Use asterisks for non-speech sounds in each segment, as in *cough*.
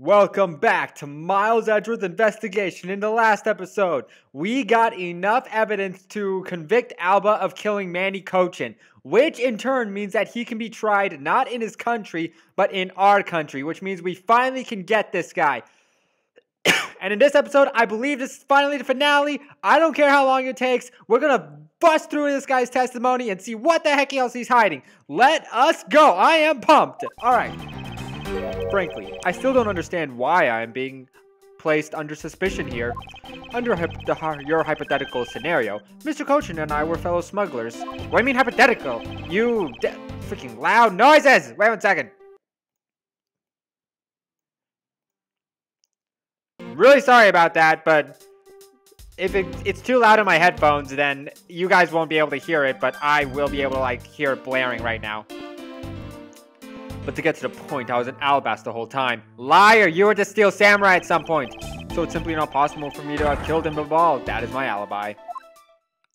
Welcome back to Miles Edgeworth Investigation. In the last episode, we got enough evidence to convict Alba of killing Manny Coachen, which in turn means that he can be tried not in his country, but in our country, which means we finally can get this guy. *coughs* and in this episode, I believe this is finally the finale. I don't care how long it takes. We're going to bust through this guy's testimony and see what the heck else he's hiding. Let us go. I am pumped. All right. Frankly, I still don't understand why I am being placed under suspicion here. Under the, your hypothetical scenario, Mr. Coachen and I were fellow smugglers. What do you mean hypothetical? You freaking loud noises! Wait one second. Really sorry about that, but if it, it's too loud in my headphones, then you guys won't be able to hear it, but I will be able to like hear it blaring right now. But to get to the point, I was an Allebahst the whole time. Liar, you were to steal Samurai at some point. So it's simply not possible for me to have killed him ball. That is my alibi.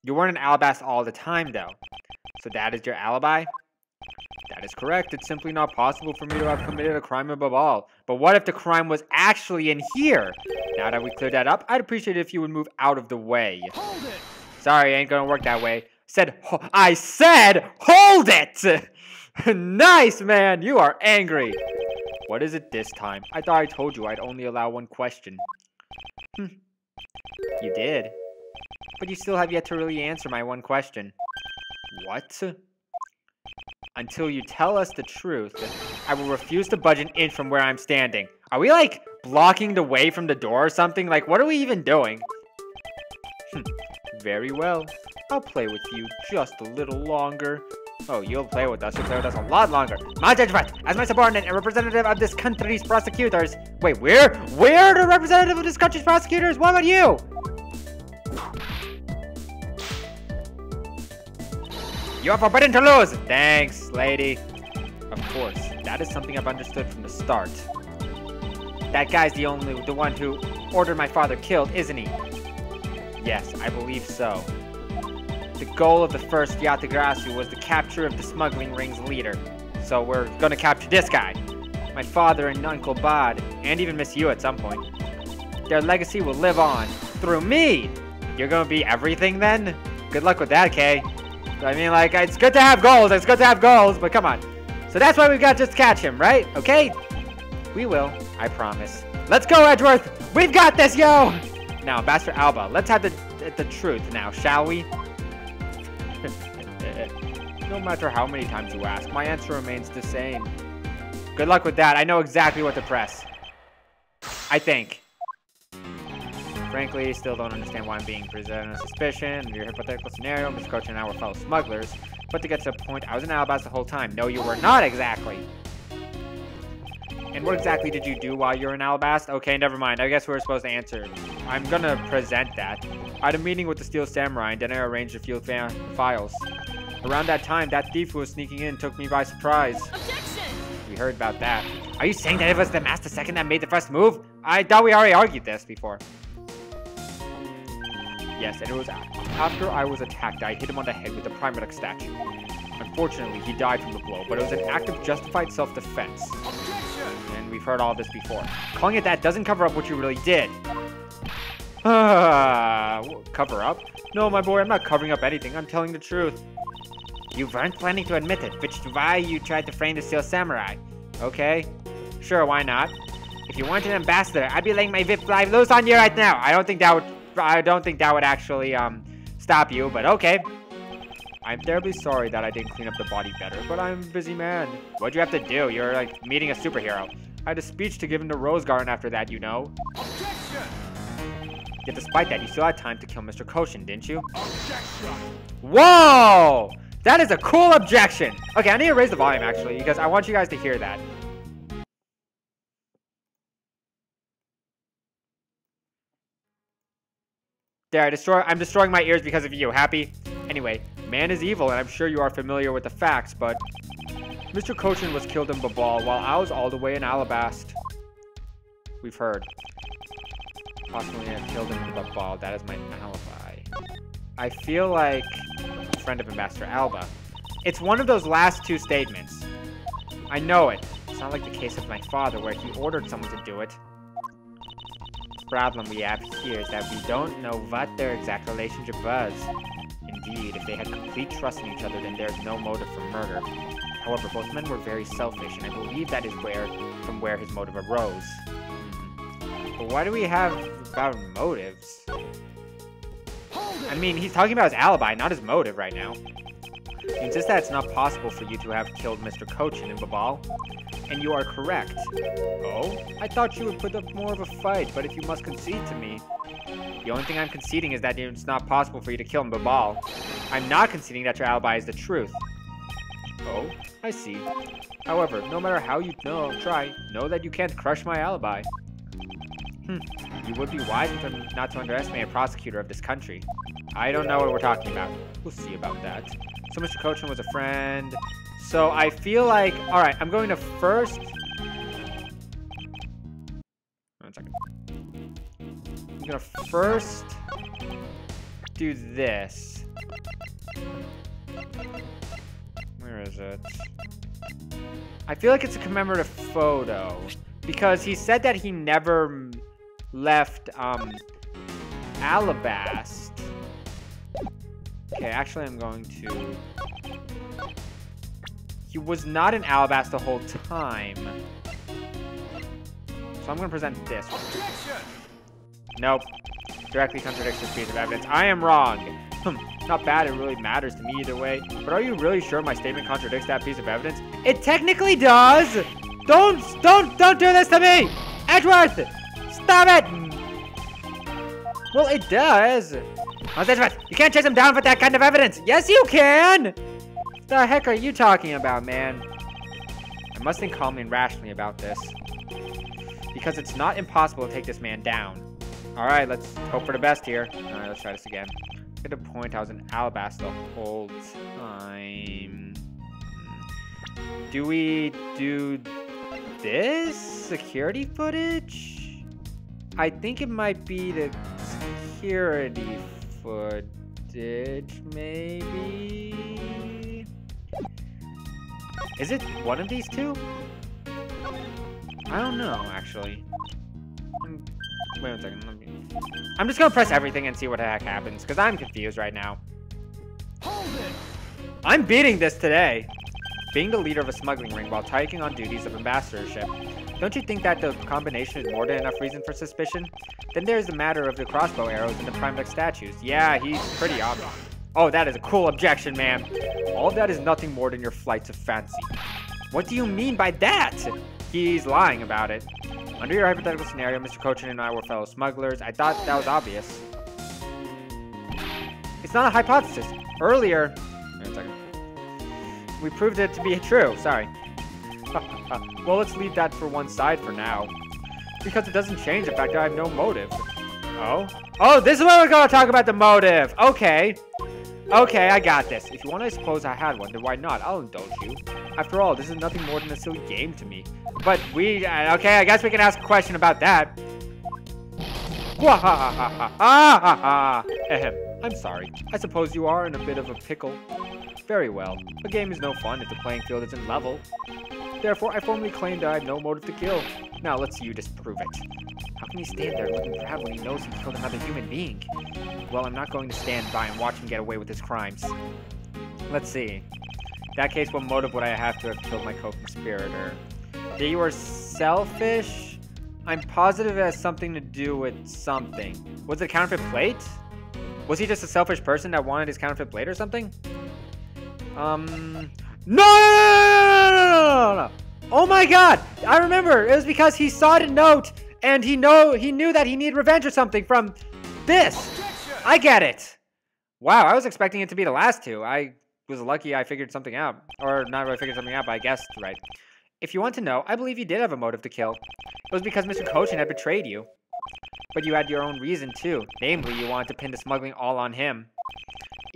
You weren't an Allebahst all the time, though. So that is your alibi? That is correct. It's simply not possible for me to have committed a crime in Babahl. But what if the crime was actually in here? Now that we cleared that up, I'd appreciate it if you would move out of the way. Hold it! Sorry, ain't gonna work that way. Said, I said, hold it! *laughs* *laughs* nice, man! You are angry! What is it this time? I thought I told you I'd only allow one question. Hm. You did. But you still have yet to really answer my one question. What? Until you tell us the truth, I will refuse to budge an inch from where I'm standing. Are we, like, blocking the way from the door or something? Like, what are we even doing? Hm. Very well. I'll play with you just a little longer. Oh, you'll play with us. You'll play with us a lot longer. My judgment, as my subordinate and representative of this country's prosecutors. Wait, we're we're the representative of this country's prosecutors. What about you? You are forbidden to lose. Thanks, lady. Of course, that is something I've understood from the start. That guy's the only the one who ordered my father killed, isn't he? Yes, I believe so. The goal of the first Yatagarasu was the capture of the smuggling ring's leader. So we're gonna capture this guy. My father and Uncle Badd, and even Miss Yew at some point. Their legacy will live on through me. You're gonna be everything then? Good luck with that, Kay. I mean, like, it's good to have goals. It's good to have goals, but come on. So that's why we've got just catch him, right? Okay? We will. I promise. Let's go, Edgeworth. We've got this, yo. Now, Ambassador Alba, let's have the, the truth now, shall we? No matter how many times you ask, my answer remains the same. Good luck with that. I know exactly what to press. I think. Frankly, still don't understand why I'm being presented as suspicion. Your hypothetical scenario, Mr. Coachen I were fellow smugglers. But to get to the point, I was in Allebahst the whole time. No, you were not exactly. And what exactly did you do while you were in Allebahst? Okay, never mind. I guess we were supposed to answer. I'm gonna present that. I had a meeting with the Steel Samurai, and then I arranged a few files. Around that time, that thief who was sneaking in took me by surprise. Objection! We heard about that. Are you saying that it was the Master Second that made the first move? I thought we already argued this before. Yes, and it was after I was attacked, I hit him on the head with the Primatic statue. Unfortunately, he died from the blow, but it was an act of justified self-defense. And we've heard all this before. Calling it that doesn't cover up what you really did. Ah, *sighs* cover up? No, my boy, I'm not covering up anything. I'm telling the truth. You weren't planning to admit it, which is why you tried to frame the Steel Samurai. Okay, sure, why not? If you weren't an ambassador, I'd be laying my VIP live loose on you right now. I don't think that would, I don't think that would actually um stop you, but okay. I'm terribly sorry that I didn't clean up the body better, but I'm a busy man. What'd you have to do? You're like meeting a superhero. I had a speech to give him to Rose Garden after that, you know. Objection! Yet despite that, you still had time to kill Mr. Coachen, didn't you? Objection! Whoa! That is a cool objection. Okay, I need to raise the volume, actually, because I want you guys to hear that. There, I destroy I'm destroying my ears because of you. Happy? Anyway, man is evil, and I'm sure you are familiar with the facts, but... Mr. Coachen was killed in Babahl while I was all the way in Allebahst. We've heard. Possibly I killed him in Babahl. That is my alibi. I feel like friend of Ambassador Alba. It's one of those last two statements. I know it. It's not like the case of my father, where he ordered someone to do it. The problem we have here is that we don't know what their exact relationship was. Indeed, if they had complete trust in each other, then there's no motive for murder. However, both men were very selfish, and I believe that is where, from where his motive arose. Hmm. But why do we have about motives? I mean, he's talking about his alibi, not his motive right now. He insists that it's not possible for you to have killed Mr. Coachen in Babahl. And you are correct. Oh? I thought you would put up more of a fight, but if you must concede to me... The only thing I'm conceding is that it's not possible for you to kill Babahl. I'm not conceding that your alibi is the truth. Oh, I see. However, no matter how you know, try, know that you can't crush my alibi. Hmm, you would be wise not to underestimate a prosecutor of this country. I don't know what we're talking about. We'll see about that. So Mr. Coachen was a friend. So I feel like, all right, I'm going to first. One second. I'm gonna first do this. Where is it? I feel like it's a commemorative photo because he said that he never left um, Allebahst. Okay, actually I'm going to... He was not in Allebahst the whole time. So I'm going to present this one. Nope. Directly contradicts this piece of evidence. I am wrong. Hmm, not bad, it really matters to me either way. But are you really sure my statement contradicts that piece of evidence? It technically does! Don't, don't, don't do this to me! Edgeworth! Stop it! Well, it does. How's that? You can't chase him down with that kind of evidence. Yes, you can. What the heck are you talking about, man? I must think calmly and rationally about this. Because it's not impossible to take this man down. Alright, let's hope for the best here. Alright, let's try this again. Get a point I was in Allebahst the whole time. Do we do this? Security footage? I think it might be the security footage, maybe? Is it one of these two? I don't know, actually. I'm, wait one second. Let me, I'm just gonna press everything and see what the heck happens, because I'm confused right now. Hold it! I'm beating this today. Being the leader of a smuggling ring while taking on duties of ambassadorship. Don't you think that the combination is more than enough reason for suspicion? Then there's the matter of the crossbow arrows and the Prime Deck statues. Yeah, he's pretty obvious. Oh, that is a cool objection, man. All that is nothing more than your flights of fancy. What do you mean by that? He's lying about it. Under your hypothetical scenario, Mr. Coachen and I were fellow smugglers. I thought that was obvious. It's not a hypothesis. Earlier... We proved it to be true. Sorry. *laughs* well, let's leave that for one side for now because it doesn't change the fact that I have no motive. Oh? Oh, this is where we're gonna talk about the motive! Okay. Okay, I got this. If you want to suppose I had one, then why not? I'll indulge you. After all, this is nothing more than a silly game to me. But we... Uh, okay, I guess we can ask a question about that. *laughs* I'm sorry. I suppose you are in a bit of a pickle. Very well. A game is no fun if the playing field isn't level. Therefore, I formally claim that I have no motive to kill. Now, let's see you disprove it. How can he stand there looking proud when he knows he killed another human being? Well, I'm not going to stand by and watch him get away with his crimes. Let's see. In that case, what motive would I have to have killed my co-conspirator? That you were selfish? I'm positive it has something to do with something. Was it a counterfeit plate? Was he just a selfish person that wanted his counterfeit plate or something? Um... No! No! No! No! No! Oh my god! I remember! It was because he saw the note and he know he knew that he needed revenge or something from this. I get it. Wow, I was expecting it to be the last two. I was lucky I figured something out. Or not really figured something out, but I guessed right. If you want to know, I believe you did have a motive to kill. It was because Mr. Coachen had betrayed you. But you had your own reason too. Namely, you wanted to pin the smuggling all on him.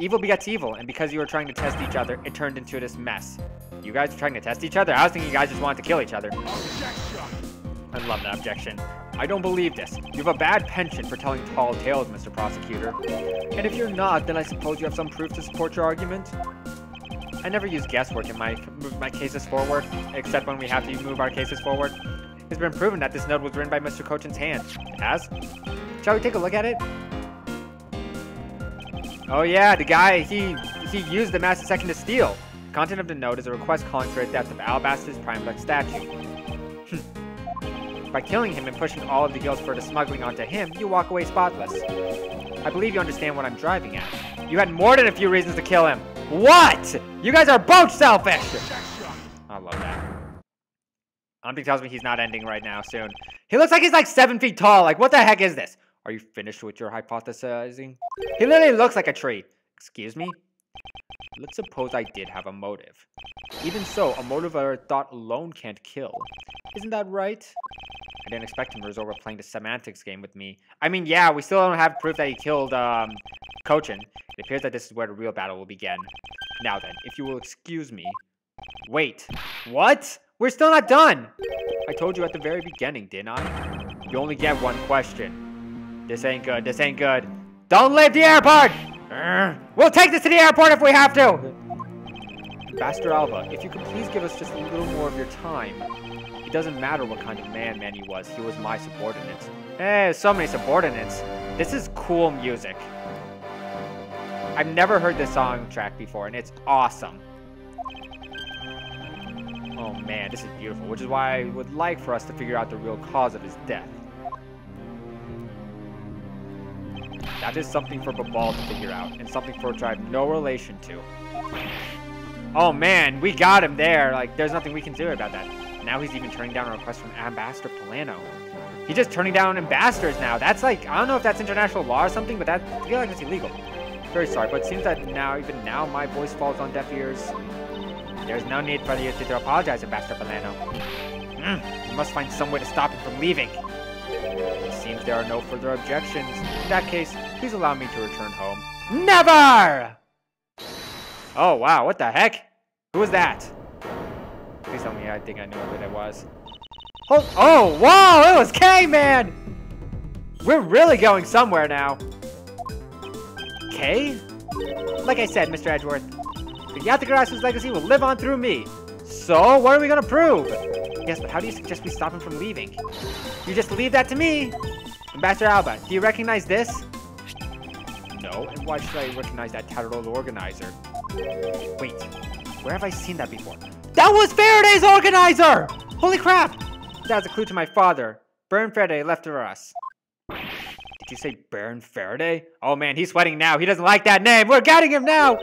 Evil begets evil, and because you were trying to test each other, it turned into this mess. You guys are trying to test each other? I was thinking you guys just wanted to kill each other. Objection! I love that objection. I don't believe this. You have a bad penchant for telling tall tales, Mr. Prosecutor. And if you're not, then I suppose you have some proof to support your argument? I never use guesswork in my move my cases forward, except when we have to move our cases forward. It's been proven that this note was written by Mr. Coachen's hand. It has? Shall we take a look at it? Oh yeah, the guy, he he used the Master Second to steal. Content of the note is a request calling for death of Allebahst's Prime Black statue. Hmm. By killing him and pushing all of the guilt for the smuggling onto him, you walk away spotless. I believe you understand what I'm driving at. You had more than a few reasons to kill him. What? You guys are both selfish! I love that. Something tells me he's not ending right now soon. He looks like he's like seven feet tall. Like, what the heck is this? Are you finished with your hypothesizing? He literally looks like a tree. Excuse me? Let's suppose I did have a motive. Even so, a motive or a thought alone can't kill. Isn't that right? I didn't expect him to resort to playing the semantics game with me. I mean, yeah, we still don't have proof that he killed, um, Coachen. It appears that this is where the real battle will begin. Now then, if you will excuse me. Wait, what? We're still not done! I told you at the very beginning, didn't I? You only get one question. This ain't good, this ain't good. Don't leave the airport! We'll take this to the airport if we have to! Master Alba, if you could please give us just a little more of your time. It doesn't matter what kind of man Manny was, he was my subordinate. Eh, so many subordinates. This is cool music. I've never heard this song track before, and it's awesome. Oh man, this is beautiful, which is why I would like for us to figure out the real cause of his death. That is something for Babahl to figure out, and something for I have no relation to. Oh man, we got him there. Like, there's nothing we can do about that. Now he's even turning down a request from Ambassador Palaeno. He's just turning down ambassadors now. That's like, I don't know if that's international law or something, but that, I feel like it's illegal. Very sorry, but it seems that now, even now, my voice falls on deaf ears. There's no need for the you to apologize, Ambassador Palaeno. Mm, we must find some way to stop him from leaving. It seems there are no further objections. In that case, please allow me to return home. Never! Oh, wow, what the heck? Who was that? Please tell me I think I knew who that was. Oh, oh, whoa, it was K-Man! We're really going somewhere now. K? Like I said, Mr. Edgeworth, the Yatagarasu's legacy will live on through me. So, what are we gonna prove? Yes, but how do you suggest we stop him from leaving? You just leave that to me! Ambassador Alba, do you recognize this? No, and why should I recognize that tattered old organizer? Wait, where have I seen that before? That was Faraday's organizer! Holy crap! That's a clue to my father. Byrne Faraday left for us. Did you say Byrne Faraday? Oh man, he's sweating now. He doesn't like that name. We're getting him now!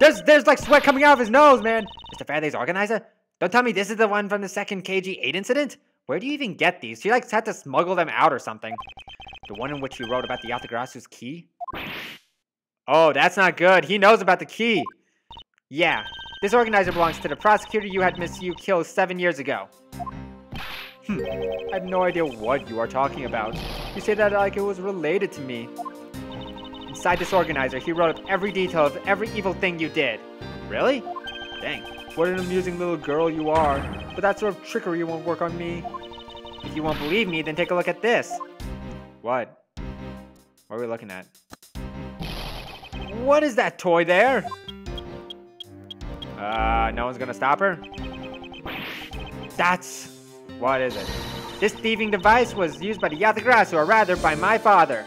There's there's like sweat coming out of his nose, man. Mr. Faraday's organizer? Don't tell me this is the one from the second KG8 incident? Where do you even get these? She like had to smuggle them out or something. The one in which you wrote about the Yatagarasu's key? Oh, that's not good. He knows about the key. Yeah, this organizer belongs to the prosecutor you had Miss Yew killed seven years ago. Hmm, I have no idea what you are talking about. You say that like it was related to me. Inside this organizer, he wrote up every detail of every evil thing you did. Really? Dang, what an amusing little girl you are. But that sort of trickery won't work on me. If you won't believe me, then take a look at this. What? What are we looking at? What is that toy there? Uh, no one's gonna stop her? That's... What is it? This thieving device was used by the Yatagarasu, or rather, by my father.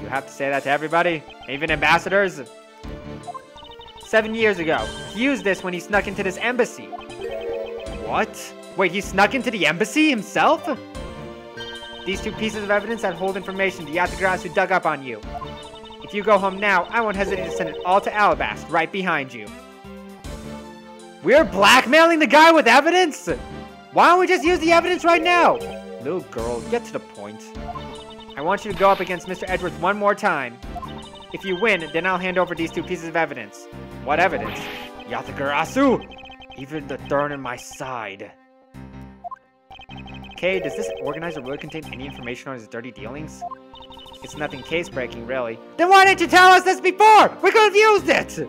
You have to say that to everybody? Even ambassadors? Seven years ago, he used this when he snuck into this embassy. What? Wait, he snuck into the embassy himself? These two pieces of evidence that hold information the Yatagarasu dug up on you. If you go home now, I won't hesitate to send it all to Allebahst, right behind you. We're blackmailing the guy with evidence? Why don't we just use the evidence right now? Little girl, get to the point. I want you to go up against Mr. Edwards one more time. If you win, then I'll hand over these two pieces of evidence. What evidence? Yatagarasu! Even the thorn in my side. Okay, does this organizer really contain any information on his dirty dealings? It's nothing case-breaking, really. Then why didn't you tell us this before? We could have used it!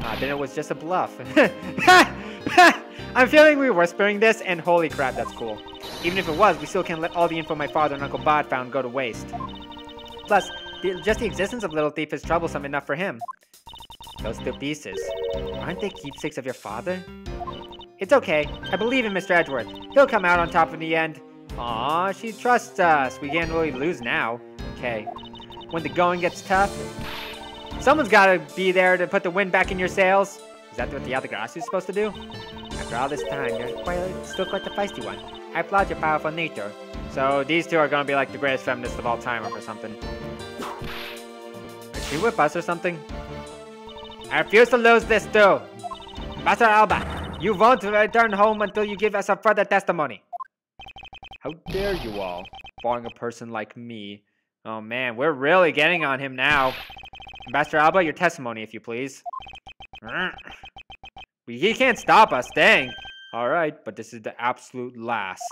Ah, then it was just a bluff. *laughs* I'm feeling we were whispering this, and holy crap, that's cool. Even if it was, we still can't let all the info my father and Uncle Badd found go to waste. Plus, the, just the existence of Little Thief is troublesome enough for him. Those two pieces. Aren't they keepsakes of your father? It's okay. I believe in Mr. Edgeworth. He'll come out on top in the end. Aw, she trusts us. We can't really lose now. Okay. When the going gets tough, someone's gotta be there to put the wind back in your sails. Is that what the other grass is supposed to do? After all this time, you're quite, still quite the feisty one. I applaud your powerful nature. So these two are gonna be like the greatest feminists of all time or something. Is she with us or something? I refuse to lose this too. Master Alba, you won't return home until you give us a further testimony. How dare you all, barring a person like me. Oh man, we're really getting on him now. Ambassador Alba, your testimony, if you please. He can't stop us dang. Alright, but this is the absolute last.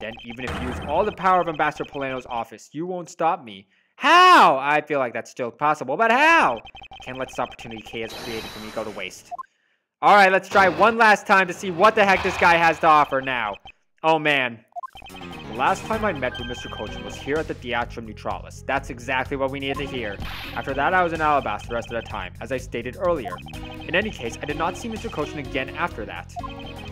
Then even if you use all the power of Ambassador Palaeno's office, you won't stop me. How? I feel like that's still possible, but how? Can't let this opportunity Kay has created for me go to waste. Alright, let's try one last time to see what the heck this guy has to offer now. Oh man, last time I met with Mr. Coachen was here at the Theatrum Neutralis. That's exactly what we needed to hear. After that, I was in Allebahst the rest of the time, as I stated earlier. In any case, I did not see Mr. Coachen again after that.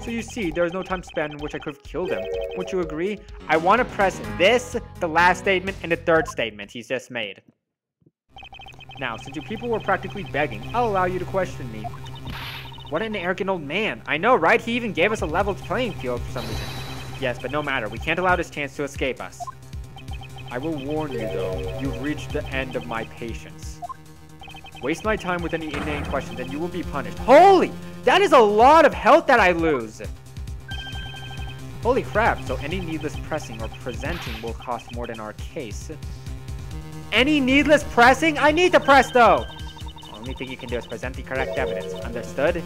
So you see, there is no time span in which I could have killed him. Would you agree? I want to press this, the last statement, and the third statement he's just made. Now, since you people were practically begging, I'll allow you to question me. What an arrogant old man. I know, right? He even gave us a level playing field for some reason. Yes, but no matter. We can't allow this chance to escape us. I will warn you, though. You've reached the end of my patience. Waste my time with any inane questions and you will be punished. Holy! That is a lot of health that I lose! Holy crap, so any needless pressing or presenting will cost more than our case. Any needless pressing? I need to press though! Only thing you can do is present the correct evidence. Understood?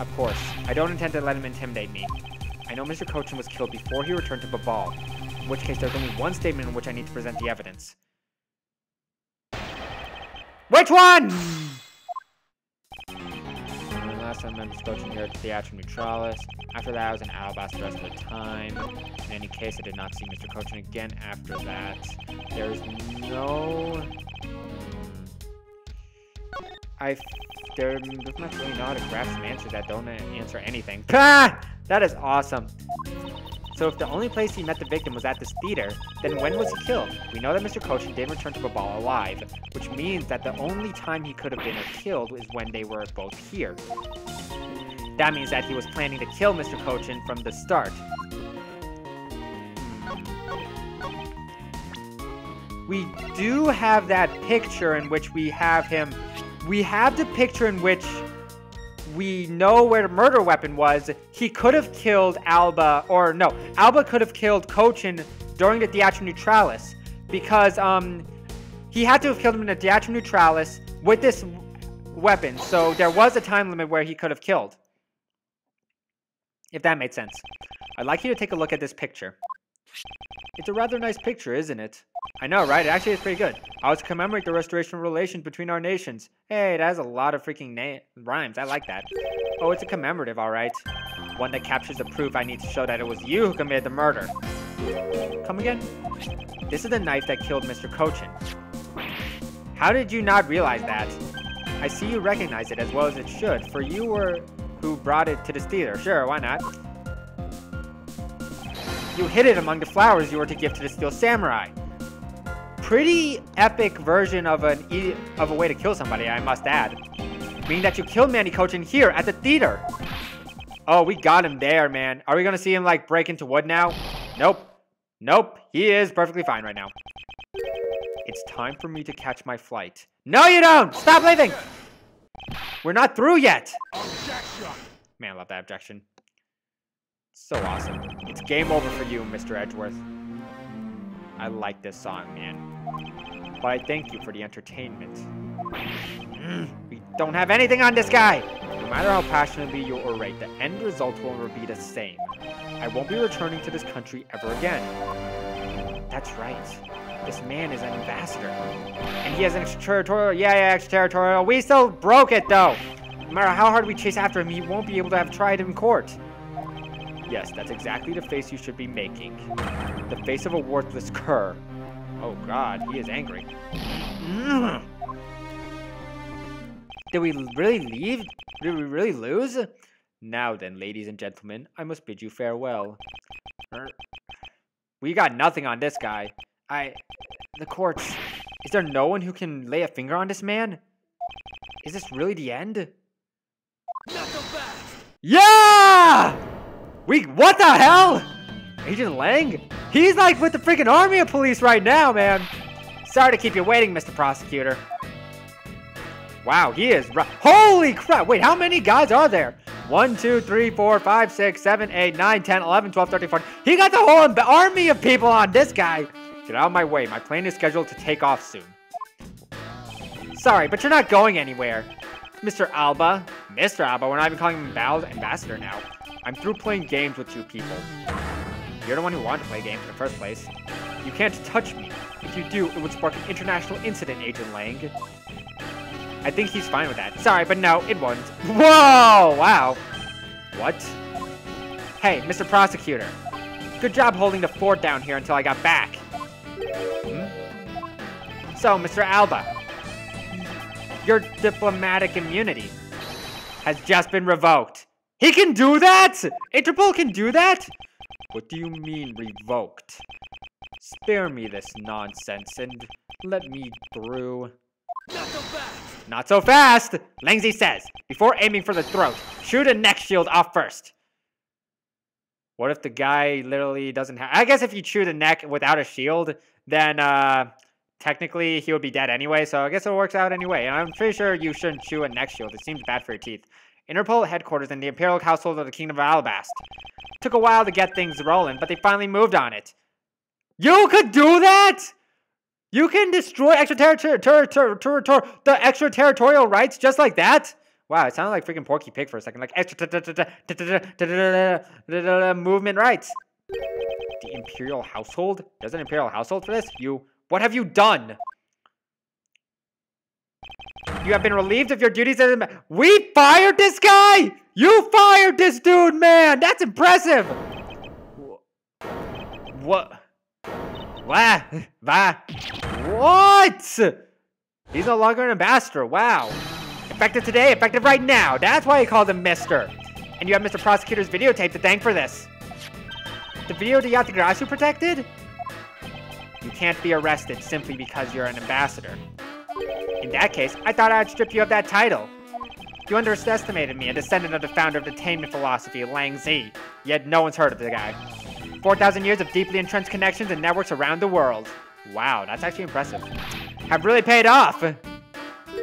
Of course. I don't intend to let him intimidate me. I know Mr. Coachen was killed before he returned to Babahl, in which case there's only one statement in which I need to present the evidence. Which one? Last time I. Coachen here at the Theatrum Neutralis. After that, I was in Allebahst the rest of the time. In any case, I did not see Mr. Coachen again after that. There's no... I... There, there's not really not a grasp some answers that don't answer anything. *laughs* Ah! That is awesome. So if the only place he met the victim was at this theater, then when was he killed? We know that Mr. Coachen didn't return to Babahl alive, which means that the only time he could have been killed is when they were both here. That means that he was planning to kill Mr. Coachen from the start. We do have that picture in which we have him... We have the picture in which we know where the murder weapon was, he could have killed Alba, or no, Alba could have killed Coachen during the Theatrum Neutralis because um, he had to have killed him in the Theatrum Neutralis with this weapon. So there was a time limit where he could have killed. If that made sense. I'd like you to take a look at this picture. It's a rather nice picture, isn't it? I know, right? It actually is pretty good. I was to commemorate the restoration of relations between our nations. Hey, it has a lot of freaking rhymes. I like that. Oh, it's a commemorative, alright. One that captures the proof I need to show that it was you who committed the murder. Come again? This is the knife that killed Mr. Coachen. How did you not realize that? I see you recognize it as well as it should, for you were who brought it to this theater. Sure, why not? You hid it among the flowers you were to give to the Steel Samurai pretty epic version of an e of a way to kill somebody, I must add. Meaning that you killed Manny Coachen here at the theater. Oh, we got him there, man. Are we gonna see him like break into wood now? Nope. Nope. He is perfectly fine right now. It's time for me to catch my flight. No, you don't! Stop leaving! We're not through yet! Objection! Man, I love that objection. So awesome. It's game over for you, Mr. Edgeworth. I like this song, man. But I thank you for the entertainment. Mm, we don't have anything on this guy! No matter how passionately you orate, the end result will never be the same. I won't be returning to this country ever again. That's right. This man is an ambassador. And he has an extraterritorial. Yeah, yeah, extraterritorial. We still broke it, though. No matter how hard we chase after him, he won't be able to have tried in court. Yes, that's exactly the face you should be making. The face of a worthless cur. Oh god, he is angry. Did we really leave? Did we really lose? Now then, ladies and gentlemen, I must bid you farewell. Er, we got nothing on this guy. I... The courts... Is there no one who can lay a finger on this man? Is this really the end? Not so fast! Yeah! We... What the hell? Agent Lang? He's like with the freaking army of police right now, man. Sorry to keep you waiting, Mr. Prosecutor. Wow, he is Holy crap! Wait, how many guys are there? 1, 2, 3, 4, 5, 6, 7, 8, 9, 10, 11, 12, 13, 14. He got the whole army of people on this guy. Get out of my way. My plane is scheduled to take off soon. Sorry, but you're not going anywhere. Mr. Alba. Mr. Alba, we're not even calling him Val Ambassador now. I'm through playing games with you people. You're the one who wanted to play games in the first place. You can't touch me. If you do, it would spark an international incident, Agent Lang. I think he's fine with that. Sorry, but no, it won't. Whoa! Wow. What? Hey, Mr. Prosecutor. Good job holding the fort down here until I got back. Hmm? So, Mr. Alba, your diplomatic immunity has just been revoked. He can do that? Interpol can do that? What do you mean revoked? Spare me this nonsense and let me through. Not so fast! Not so fast! Lang Zi says, before aiming for the throat, shoot a neck shield off first. What if the guy literally doesn't have... I guess if you shoot a neck without a shield, then uh, technically he would be dead anyway, so I guess it works out anyway. And I'm pretty sure you shouldn't chew a neck shield. It seems bad for your teeth. Interpol headquarters in the Imperial household of the Kingdom of Allebahst. Took a while to get things rolling, but they finally moved on it. You could do that? You can destroy extraterritorial the extraterritorial rights just like that? Wow, it sounded like freaking Porky Pig for a second. Like extra movement rights. The Imperial household? There's an Imperial household for this? You, what have you done? You have been relieved of your duties as a We fired this guy! You fired this dude, man! That's impressive! What? Va, what? He's no longer an ambassador, wow. Effective today, effective right now. That's why he called him Mister. And you have Mr. Prosecutor's videotape to thank for this. The video de Yatagarasu protected? You can't be arrested simply because you're an ambassador. In that case, I thought I'd strip you of that title. You underestimated me, a descendant of the founder of detainment philosophy, Lang Zi. Yet no one's heard of the guy. 4,000 years of deeply entrenched connections and networks around the world. Wow, that's actually impressive. Have really paid off.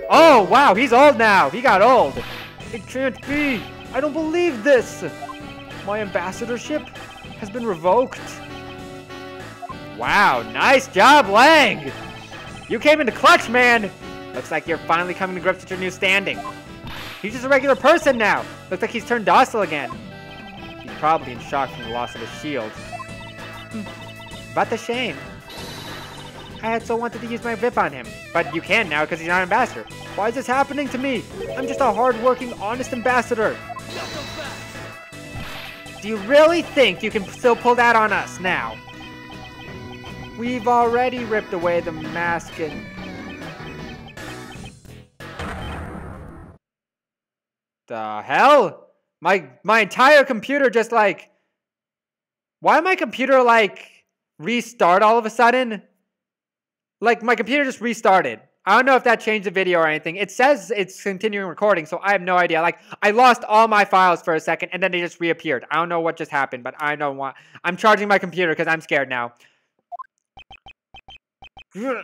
Oh, wow, he's old now. He got old. It can't be. I don't believe this. My ambassadorship has been revoked. Wow, nice job, Lang. You came in the clutch, man. Looks like you're finally coming to grips with your new standing. He's just a regular person now. Looks like he's turned docile again. He's probably in shock from the loss of his shield. Hmm. But a shame. I had so wanted to use my VIP on him, but you can now because he's not an ambassador. Why is this happening to me? I'm just a hard-working, honest ambassador. Do you really think you can still pull that on us now? We've already ripped away the mask and... The hell? My my entire computer just like why my computer like restart all of a sudden? Like my computer just restarted. I don't know if that changed the video or anything. It says it's continuing recording, so I have no idea. Like I lost all my files for a second and then they just reappeared. I don't know what just happened, but I don't want I'm charging my computer because I'm scared now. *laughs*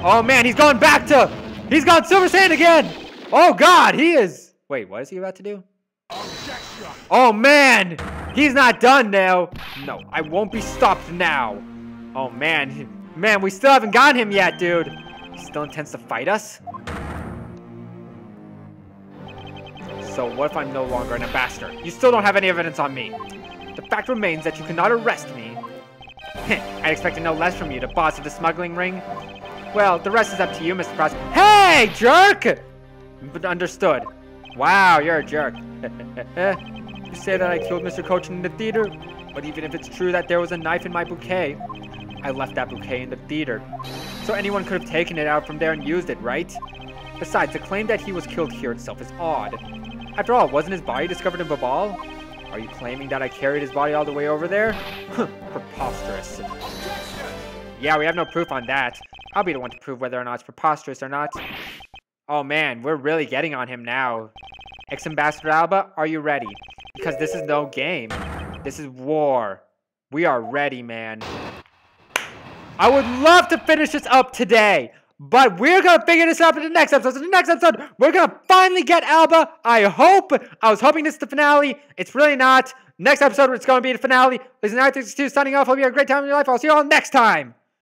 Oh man, he's going back to He's gone Silver Sand again! Oh god, he is Wait, what is he about to do? Oh man! He's not done now. No, I won't be stopped now. Oh, man. *laughs* Man, we still haven't got him yet, dude. He still intends to fight us? So what if I'm no longer an ambassador? You still don't have any evidence on me. The fact remains that you cannot arrest me. *laughs* I'd expect no less from you, the boss of the smuggling ring. Well, the rest is up to you, Mr. Pross. Hey, jerk! But understood. Wow, you're a jerk. *laughs* You say that I killed Mr. Coachen in the theater, but even if it's true that there was a knife in my bouquet, I left that bouquet in the theater. So anyone could have taken it out from there and used it, right? Besides, the claim that he was killed here itself is odd. After all, wasn't his body discovered in Babahl? Are you claiming that I carried his body all the way over there? *laughs* preposterous. Yeah, we have no proof on that. I'll be the one to prove whether or not it's preposterous or not. Oh man, we're really getting on him now. Ex-Ambassador Alba, are you ready? Because this is no game. This is war. We are ready, man. I would love to finish this up today, but we're gonna figure this out in the next episode. So the next episode, we're gonna finally get Alba. I hope. I was hoping this is the finale. It's really not. Next episode, it's gonna be the finale. This is 962 signing off. Hope you have a great time in your life. I'll see you all next time.